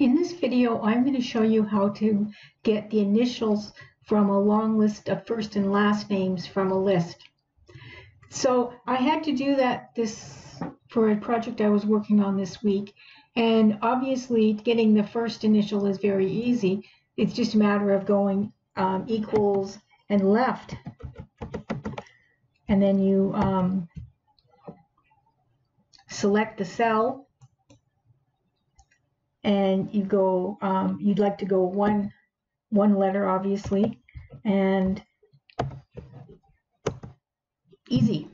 In this video, I'm going to show you how to get the initials from a long list of first and last names from a list. So I had to do that this for a project I was working on this week. And obviously getting the first initial is very easy. It's just a matter of going um, equals and left. And then you um, select the cell and you go um, you'd like to go one one letter obviously and easy.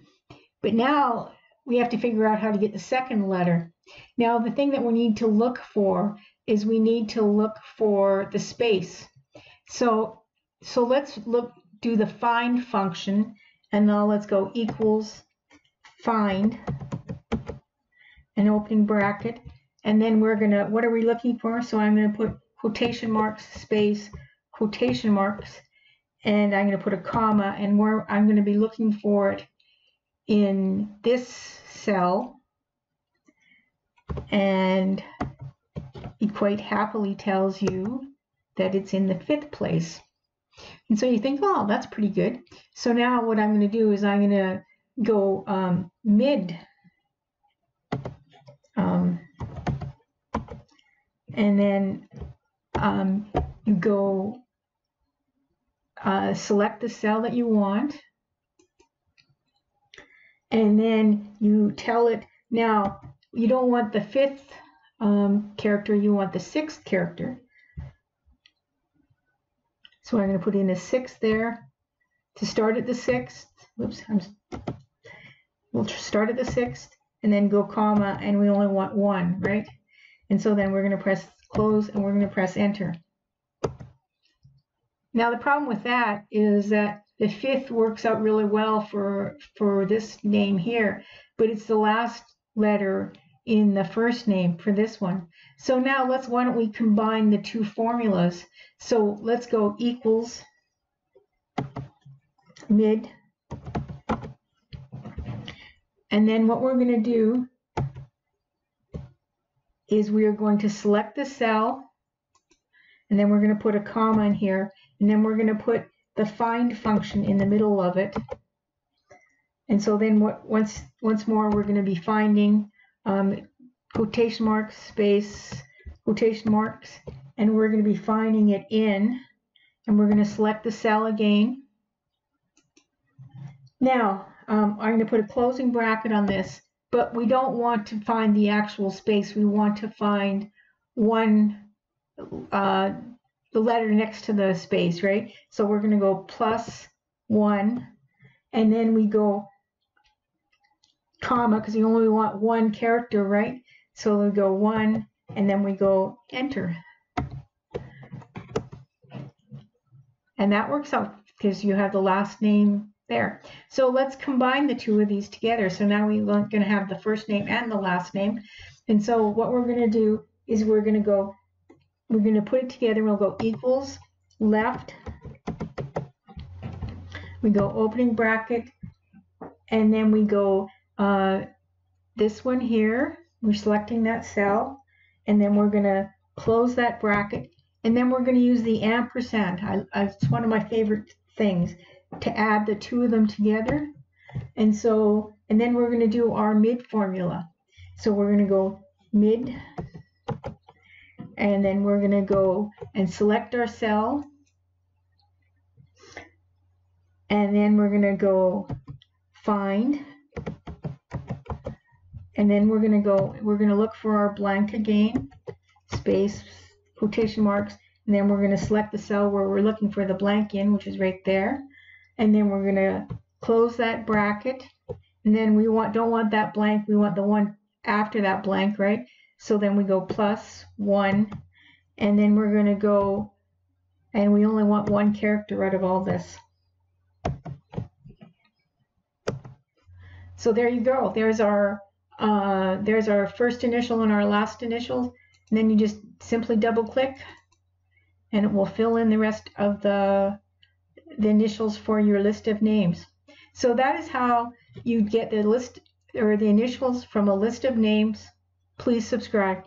But now we have to figure out how to get the second letter. Now the thing that we need to look for is we need to look for the space. So so let's look do the find function and now let's go equals find an opening bracket and then we're gonna, what are we looking for? So I'm gonna put quotation marks, space, quotation marks, and I'm gonna put a comma, and where I'm gonna be looking for it in this cell, and equate happily tells you that it's in the fifth place. And so you think, oh, that's pretty good. So now what I'm going to do is I'm going to go um, mid and then um, you go uh, select the cell that you want. And then you tell it now you don't want the fifth um, character you want the sixth character. So I'm going to put in a sixth there. To start at the sixth whoops I'm we'll start at the sixth and then go comma and we only want one right and so then we're going to press close and we're going to press enter. Now the problem with that is that the fifth works out really well for, for this name here, but it's the last letter in the first name for this one. So now let's, why don't we combine the two formulas? So let's go equals mid. And then what we're going to do is we are going to select the cell and then we're going to put a comma in here and then we're going to put the find function in the middle of it. And so then what, once once more we're going to be finding um, quotation marks space quotation marks and we're going to be finding it in and we're going to select the cell again. Now um, I'm going to put a closing bracket on this but we don't want to find the actual space. We want to find one, uh, the letter next to the space, right? So we're going to go plus one, and then we go comma, because you only want one character, right? So we go one, and then we go enter. And that works out because you have the last name there. So let's combine the two of these together. So now we're going to have the first name and the last name. And so what we're going to do is we're going to go, we're going to put it together. We'll go equals left. We go opening bracket. And then we go uh, this one here. We're selecting that cell. And then we're going to close that bracket. And then we're going to use the ampersand. I, I, it's one of my favorite things to add the two of them together. And so, and then we're going to do our mid formula. So we're going to go mid, and then we're going to go and select our cell. And then we're going to go find. And then we're going to go, we're going to look for our blank again, space, quotation marks, and then we're going to select the cell where we're looking for the blank in, which is right there and then we're going to close that bracket. And then we want don't want that blank we want the one after that blank right? So then we go plus one and then we're going to go and we only want one character out of all this. So there you go. There's our uh, there's our first initial and our last initial. And then you just simply double click and it will fill in the rest of the the initials for your list of names. So that is how you get the list or the initials from a list of names. Please subscribe.